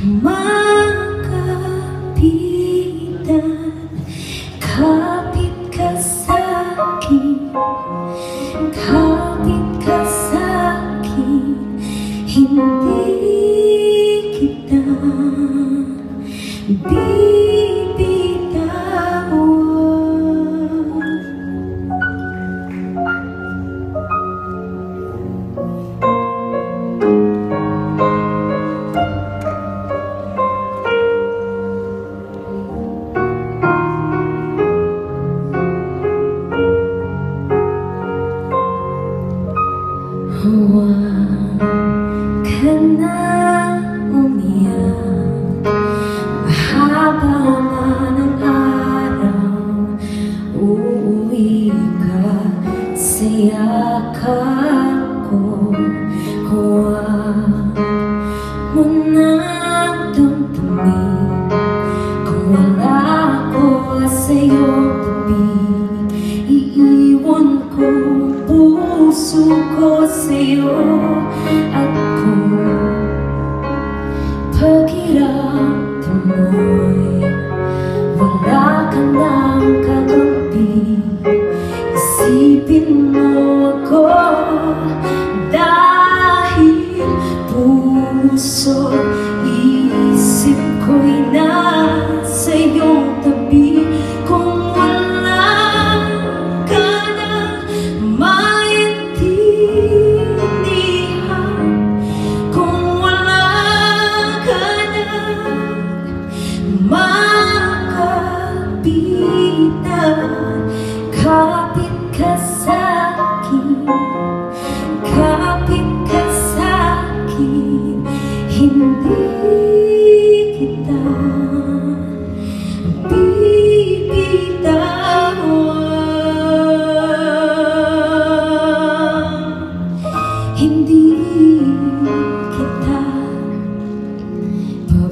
Makapitan Kapit ka Kapit ka Hindi kita Huwag ka na umiyak Mahaba man ang araw Uuwi ka sa yakap ko sa'yo At kung pakiramdam mo'y Wala ka nang kakampi Isipin mo ka sa'kin Kapit ka sa'kin Hindi kita bibitawan Hindi kita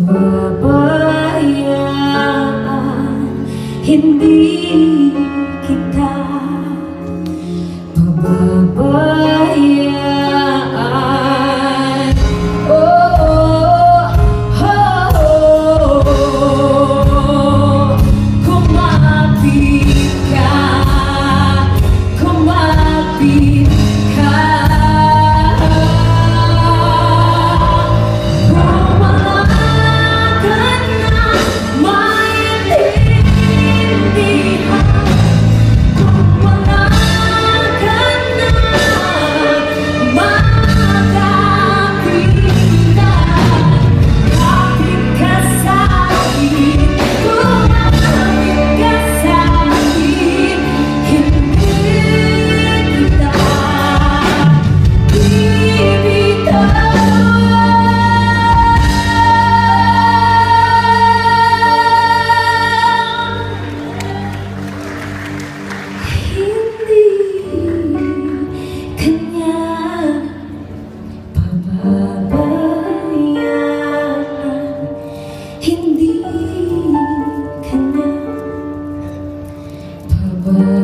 pababayaan. Hindi Well